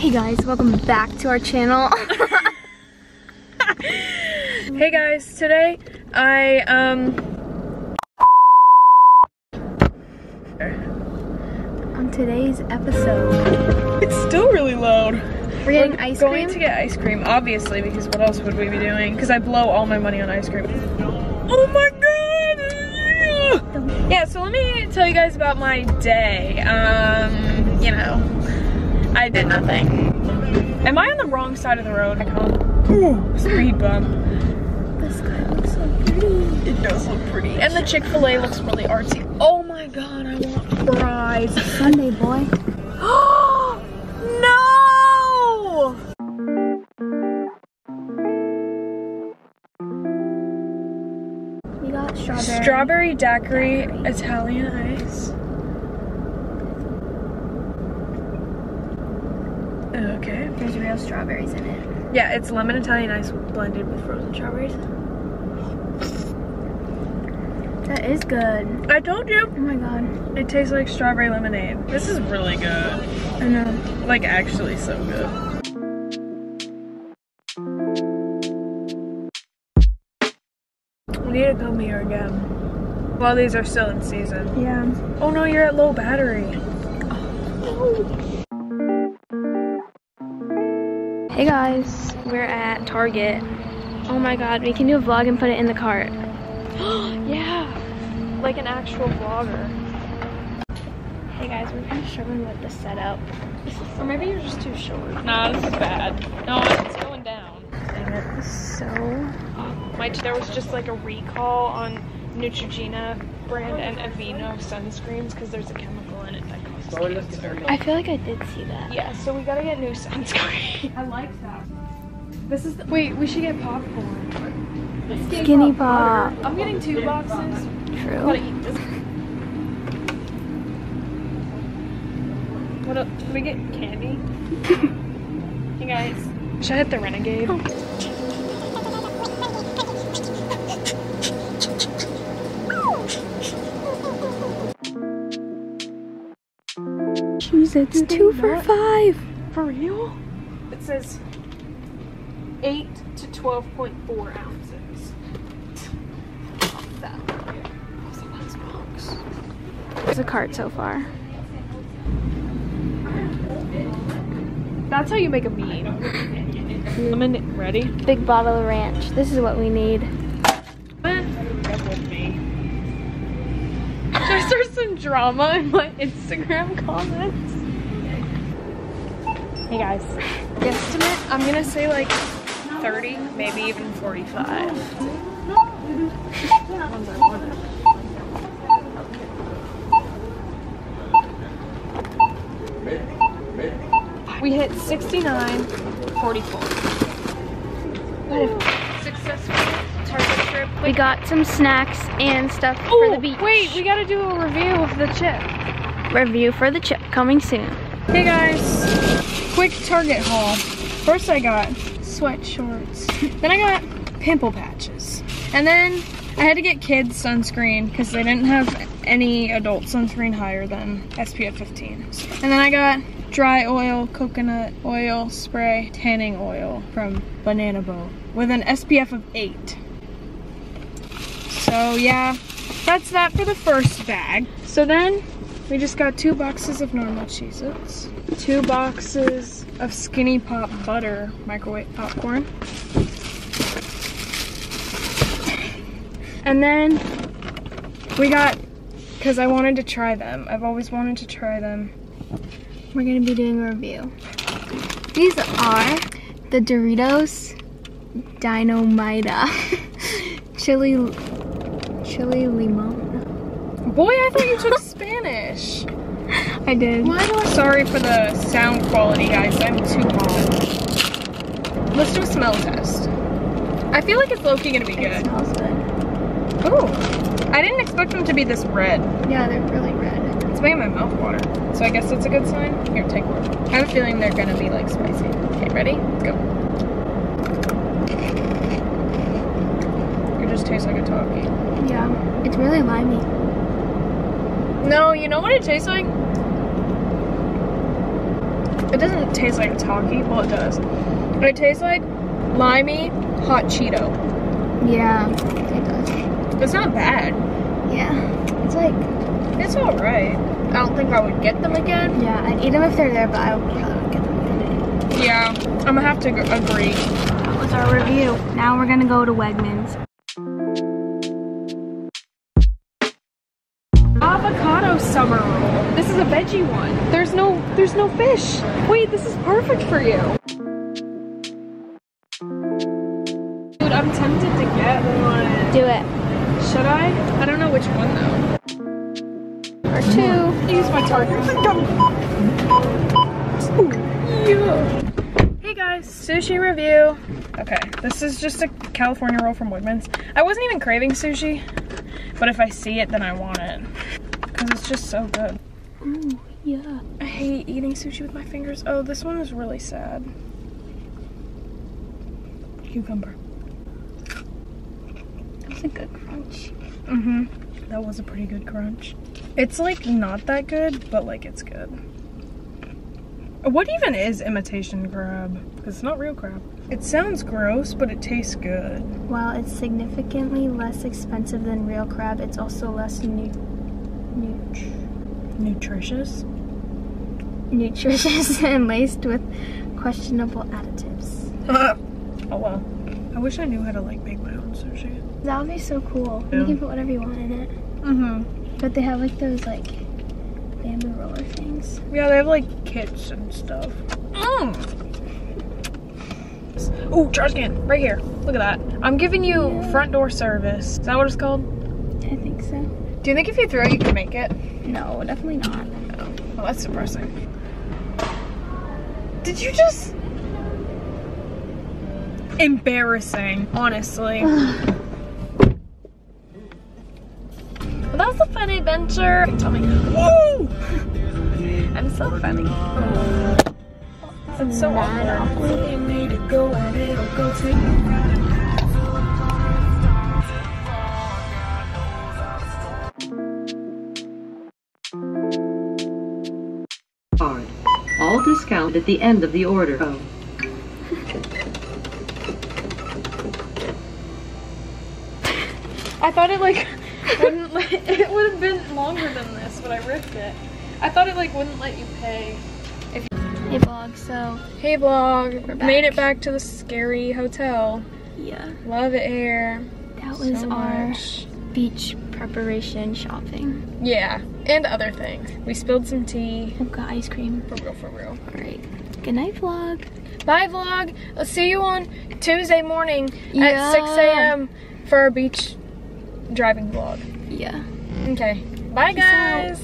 Hey guys, welcome back to our channel. hey guys, today I um On today's episode, it's still really loud. we're getting We're ice going to get ice cream, obviously, because what else would we be doing? Because I blow all my money on ice cream. Oh my god! Yeah, so let me tell you guys about my day. Um, you know, I did nothing. Am I on the wrong side of the road? I can't. Ooh, speed bump. the sky looks so pretty. It does look pretty. And the Chick-fil-A looks really artsy. Oh my god, I want fries. Sunday, boy. no! We got strawberry. Strawberry daiquiri Italian ice. Okay. There's real strawberries in it. Yeah, it's lemon Italian ice blended with frozen strawberries. That is good. I told you. Oh my god. It tastes like strawberry lemonade. This is really good. I know. Like actually so good. We need to come here again. While these are still in season. Yeah. Oh no, you're at low battery. Oh. Oh. Hey guys, we're at Target. Oh my god, we can do a vlog and put it in the cart. yeah, like an actual vlogger. Hey guys, we're kind of struggling with the setup. Or maybe you're just too short. Nah, this is bad. No, it's going down. Dang it. So, My, there was just like a recall on Neutrogena brand and Aveeno sunscreens because there's a chemical I feel like I did see that. Yeah, so we gotta get new sunscreen. I like that. This is the, wait, we should get popcorn. Skinny Pop. I'm getting two boxes. True. Gotta True. eat this. What else? Can we get candy? hey guys. Should I hit the Renegade? Jeez, it's two for not? five. For real? It says 8 to 12.4 ounces. That. It's a cart so far. That's how you make a bean. Lemon ready? Big bottle of ranch. This is what we need. Come with me. Start some drama in my Instagram comments? Hey guys, guesstimate, I'm gonna say like 30, maybe even 45. We hit 69, 44. Successful target trip. We got some snacks and stuff for Oh, the beach. wait, we gotta do a review of the chip. Review for the chip coming soon. Hey guys, quick Target haul. First I got sweat shorts. then I got pimple patches. And then I had to get kids sunscreen because they didn't have any adult sunscreen higher than SPF 15. And then I got dry oil, coconut oil spray, tanning oil from Banana Boat with an SPF of 8. So yeah, that's that for the first bag. So then we just got two boxes of normal Cheez-Its, two boxes of Skinny Pop Butter microwave popcorn, and then we got, because I wanted to try them, I've always wanted to try them. We're gonna be doing a review. These are the Doritos Dinamita chili chili limon. Boy, I thought you took Spanish. I did. Why do I? Sorry for the sound quality, guys. I'm too hot. Let's do a smell test. I feel like it's low-key gonna be good. It smells good. Ooh. I didn't expect them to be this red. Yeah, they're really red. It's making my mouth water. So I guess that's a good sign. Here, take one. I have a feeling they're gonna be like spicy. Okay, ready? Go. It just tastes like a Taki. Yeah, it's really limey. No, you know what it tastes like? It doesn't taste like Taki. Well, it does. It tastes like limey hot Cheeto. Yeah, it does. It's not bad. Yeah, it's like It's all right. I don't think I would get them again. yeah, I'd eat them if they're there, but I would probably would get them again. Yeah, I'm gonna have to agree. That was our review. Now we're gonna go to Wegmans. Avocado summer roll. This is a veggie one. There's no, there's no fish. Wait, this is perfect for you. Dude, I'm tempted to get one. Do it. Should I? I don't know which one though. Or two. Use my target. Yeah. Oh hey guys, sushi review. Okay, this is just a California roll from Woodman's. I wasn't even craving sushi, but if I see it, then I want it. Because it's just so good. Ooh, yeah. I hate eating sushi with my fingers. Oh, this one is really sad. Cucumber. That's a good crunch. Mm-hmm. That was a pretty good crunch. It's like not that good, but like it's good. What even is imitation crab? Because it's not real crab. It sounds gross, but it tastes good. While it's significantly less expensive than real crab, it's also less nu- nut- Nutritious. nutritious and laced with questionable additives. oh well. I wish I knew how to like make my own sushi. That would be so cool. Yeah. You can put whatever you want in it. Mm-hmm. But they have like those like bamboo roller things. Yeah, they have like kits and stuff. Mm. Oh, trash can right here. Look at that. I'm giving you Yeah. front door service. Is that what it's called? I think so. Do you think if you throw, you can make it? No, definitely not. Well, that's depressing. Did you just? Embarrassing, honestly. well, that was a fun adventure. Tell me. Whoa! I'm so funny. That's so awkward. All discount at the end of the order. Oh. I thought it like wouldn't it would have been longer than this, but I ripped it. I thought it like wouldn't let you pay. Hey vlog, so Hey vlog, made it back to the scary hotel. yeah, Love it here. that was so our much. beach preparation shopping. Yeah, and other things. We spilled some tea. We got ice cream. For real, for real. Alright. Good night vlog. Bye vlog. I'll see you on Tuesday morning Yeah. at 6 a.m. for our beach driving vlog. Yeah. Okay. Bye Peace out. guys.